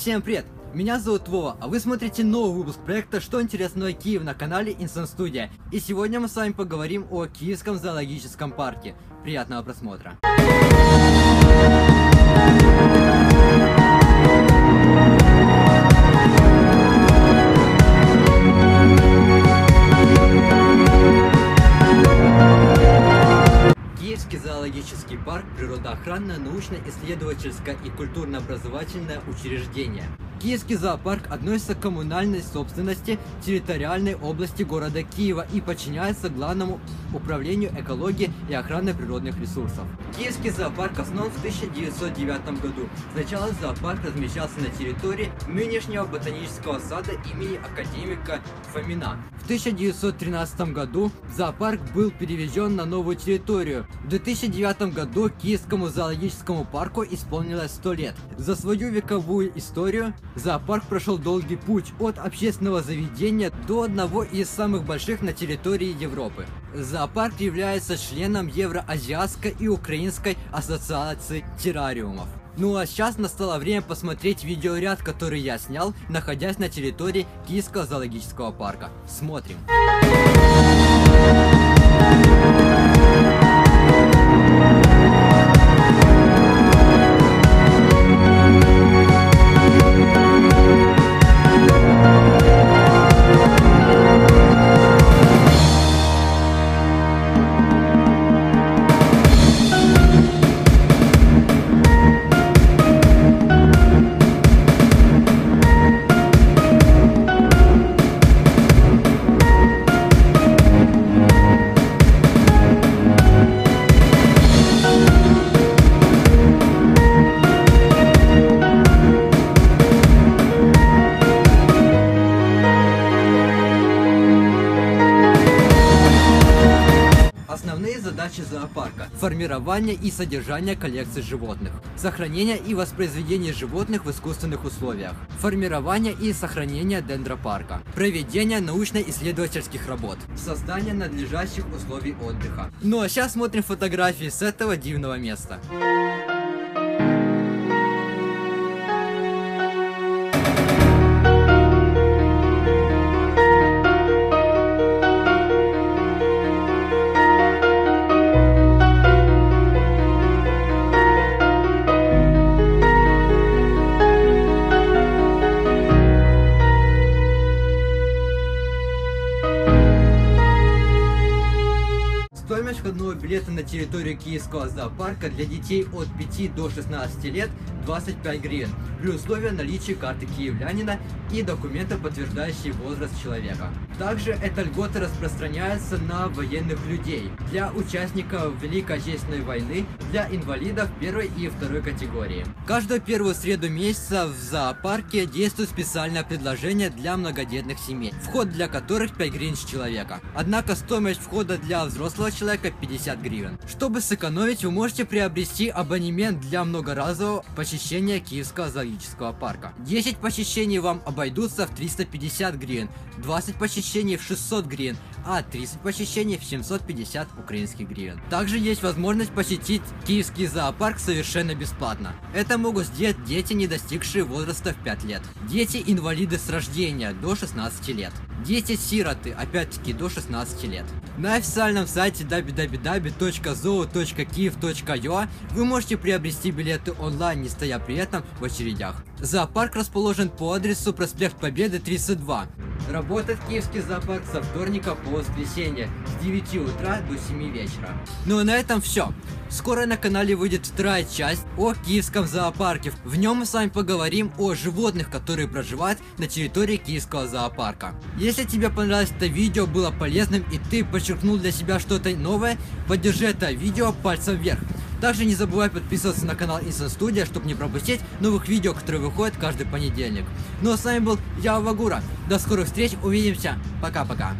Всем привет! Меня зовут Вова, а вы смотрите новый выпуск проекта «Что интересного Киев» на канале Инсан Студия. И сегодня мы с вами поговорим о Киевском зоологическом парке. Приятного просмотра! Парк – природоохранное, научно-исследовательское и культурно-образовательное учреждение. Киевский зоопарк относится к коммунальной собственности территориальной области города Киева и подчиняется главному управлению экологии и охраны природных ресурсов. Киевский зоопарк основан в 1909 году. Сначала зоопарк размещался на территории нынешнего ботанического сада имени академика Фомина. В 1913 году зоопарк был переведен на новую территорию. В 2009 году Киевскому зоологическому парку исполнилось 100 лет. За свою вековую историю Зоопарк прошел долгий путь от общественного заведения до одного из самых больших на территории Европы. Зоопарк является членом Евроазиатской и Украинской ассоциации террариумов. Ну а сейчас настало время посмотреть видеоряд, который я снял, находясь на территории Киевского зоологического парка. Смотрим. Основные задачи зоопарка – формирование и содержание коллекций животных, сохранение и воспроизведение животных в искусственных условиях, формирование и сохранение дендропарка, проведение научно-исследовательских работ, создание надлежащих условий отдыха. Ну а сейчас смотрим фотографии с этого дивного места. Входного билета на территорию Киевского зоопарка для детей от 5 до 16 лет 25 гривен, при условии наличия карты киевлянина и документа, подтверждающие возраст человека. Также эта льгота распространяется на военных людей, для участников Великой Отечественной войны, для инвалидов первой и второй категории. Каждую первую среду месяца в зоопарке действует специальное предложение для многодетных семей, вход для которых 5 гривен с человека. Однако стоимость входа для взрослого человека 50 гривен. Чтобы сэкономить, вы можете приобрести абонемент для многоразового посещения Киевского зоологического парка. 10 посещений вам обойдутся в 350 гривен, 20 посещений в 600 гривен, а 30 посещений в 750 украинских гривен. Также есть возможность посетить Киевский зоопарк совершенно бесплатно. Это могут сделать дети, не достигшие возраста в 5 лет. Дети-инвалиды с рождения до 16 лет. Дети-сироты, опять-таки, до 16 лет. На официальном сайте www.zoo.kiev.ua вы можете приобрести билеты онлайн, не стоя при этом в очередях. Зоопарк расположен по адресу проспект Победы 32. Работает Киевский зоопарк со вторника по воскресенье с 9 утра до 7 вечера. Ну а на этом все. Скоро на канале выйдет вторая часть о Киевском зоопарке. В нем мы с вами поговорим о животных, которые проживают на территории Киевского зоопарка. Если тебе понравилось это видео, было полезным и ты подчеркнул для себя что-то новое, поддержи это видео пальцем вверх. Также не забывай подписываться на канал Instant Studio, чтобы не пропустить новых видео, которые выходят каждый понедельник. Ну а с вами был я, Вагура. До скорых встреч, увидимся. Пока-пока.